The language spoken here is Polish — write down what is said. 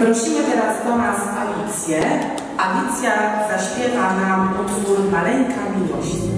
Prosimy teraz do nas Alicję. Alicja zaśpiewa nam utwór Maleńka Miłość.